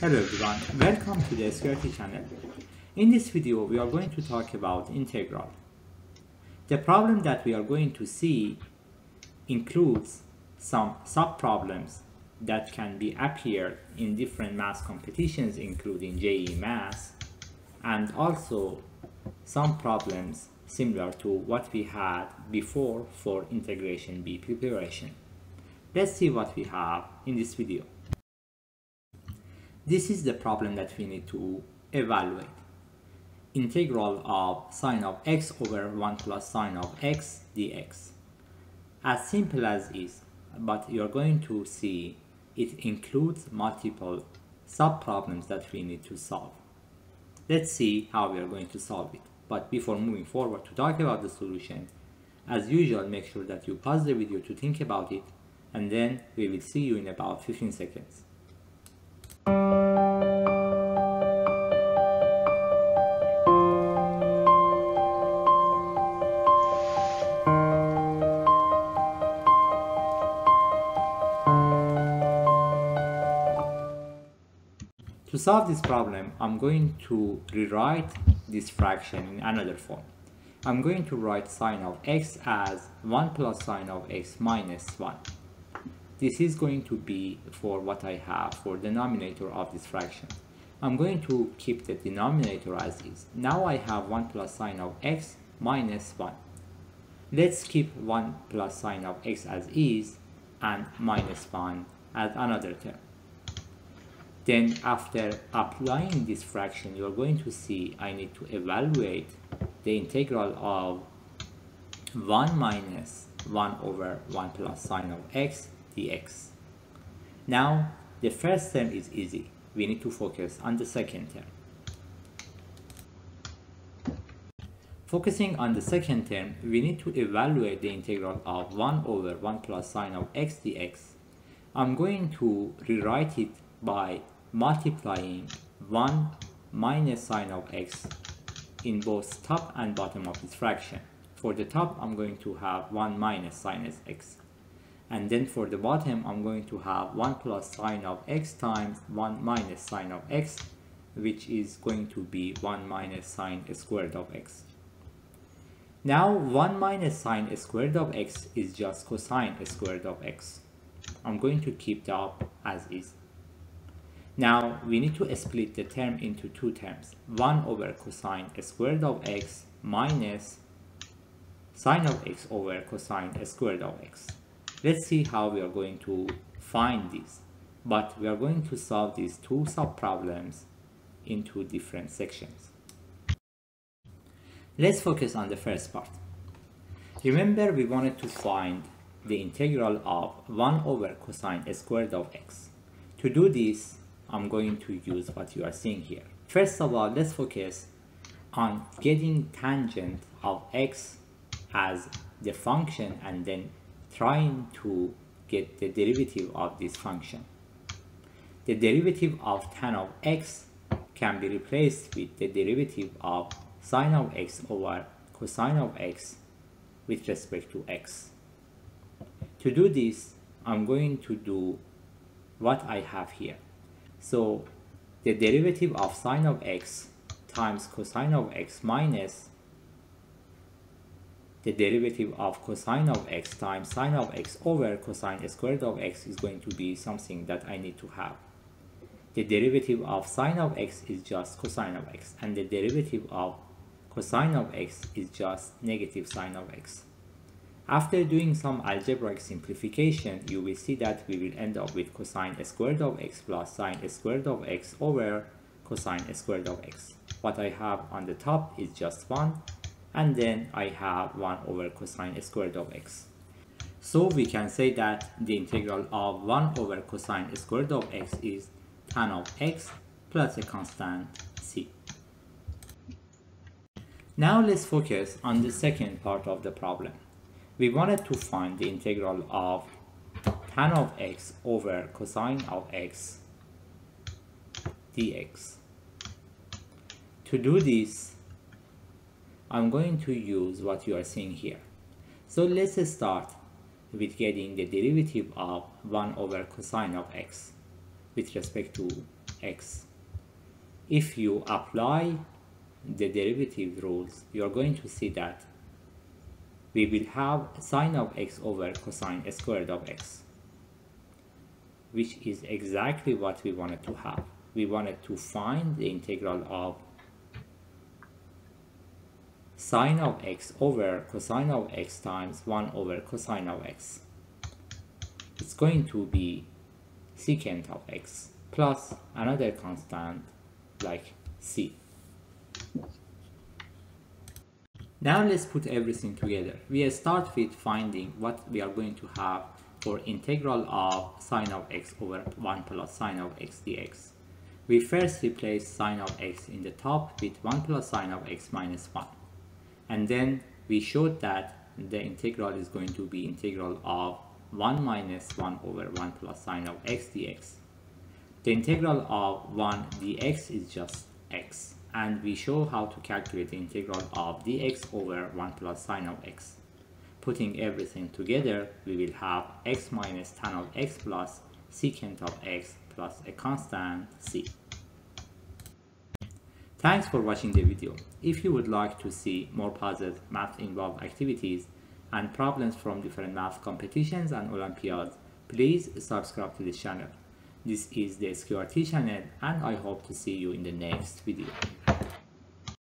Hello everyone, welcome to the SQRT channel. In this video we are going to talk about integral. The problem that we are going to see includes some sub-problems that can be appeared in different math competitions including Math and also some problems similar to what we had before for integration B preparation. Let's see what we have in this video. This is the problem that we need to evaluate. Integral of sine of x over 1 plus sine of x dx. As simple as is, but you're going to see it includes multiple sub-problems that we need to solve. Let's see how we are going to solve it. But before moving forward to talk about the solution, as usual make sure that you pause the video to think about it and then we will see you in about 15 seconds. To solve this problem, I'm going to rewrite this fraction in another form. I'm going to write sine of x as 1 plus sine of x minus 1. This is going to be for what I have for the denominator of this fraction. I'm going to keep the denominator as is. Now I have 1 plus sine of x minus 1. Let's keep 1 plus sine of x as is and minus 1 as another term. Then after applying this fraction, you're going to see I need to evaluate the integral of 1 minus 1 over 1 plus sine of x dx. Now, the first term is easy. We need to focus on the second term. Focusing on the second term, we need to evaluate the integral of 1 over 1 plus sine of x dx. I'm going to rewrite it by multiplying 1 minus sine of x in both top and bottom of this fraction. For the top, I'm going to have 1 minus sine of x. And then for the bottom, I'm going to have 1 plus sine of x times 1 minus sine of x, which is going to be 1 minus sine squared of x. Now, 1 minus sine squared of x is just cosine squared of x. I'm going to keep the up as is. Now we need to split the term into two terms. 1 over cosine squared of x minus sine of x over cosine squared of x. Let's see how we are going to find this. But we are going to solve these two sub-problems into different sections. Let's focus on the first part. Remember we wanted to find the integral of 1 over cosine squared of x. To do this, I'm going to use what you are seeing here. First of all, let's focus on getting tangent of x as the function and then trying to get the derivative of this function. The derivative of tan of x can be replaced with the derivative of sine of x over cosine of x with respect to x. To do this, I'm going to do what I have here. So the derivative of sine of x times cosine of x minus the derivative of cosine of x times sine of x over cosine squared of x is going to be something that I need to have. The derivative of sine of x is just cosine of x and the derivative of cosine of x is just negative sine of x. After doing some algebraic simplification, you will see that we will end up with cosine squared of x plus sine squared of x over cosine squared of x. What I have on the top is just 1 and then I have 1 over cosine squared of x. So we can say that the integral of 1 over cosine squared of x is tan of x plus a constant c. Now let's focus on the second part of the problem we wanted to find the integral of tan of x over cosine of x dx. To do this, I'm going to use what you are seeing here. So let's start with getting the derivative of 1 over cosine of x with respect to x. If you apply the derivative rules, you are going to see that we will have sine of x over cosine squared of x, which is exactly what we wanted to have. We wanted to find the integral of sine of x over cosine of x times 1 over cosine of x. It's going to be secant of x plus another constant like c. Now let's put everything together. We start with finding what we are going to have for integral of sine of x over 1 plus sine of x dx. We first replace sine of x in the top with 1 plus sine of x minus 1 and then we showed that the integral is going to be integral of 1 minus 1 over 1 plus sine of x dx. The integral of 1 dx is just x and we show how to calculate the integral of dx over 1 plus sine of x. Putting everything together, we will have x minus tan of x plus secant of x plus a constant c. Thanks for watching the video. If you would like to see more puzzles, math involved activities, and problems from different math competitions and Olympiads, please subscribe to this channel. This is the SQRT channel and I hope to see you in the next video.